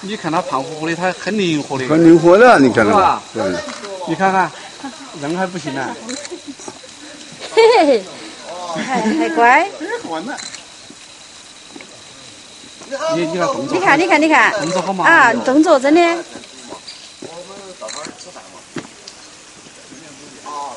你看它胖乎乎的，它很灵活的。很灵活的，你看到是吧对，你看看，人还不行呢。嘿嘿嘿，还还乖。你你看动作，你看，你看，你看动作好麻啊，动作真的。走，哦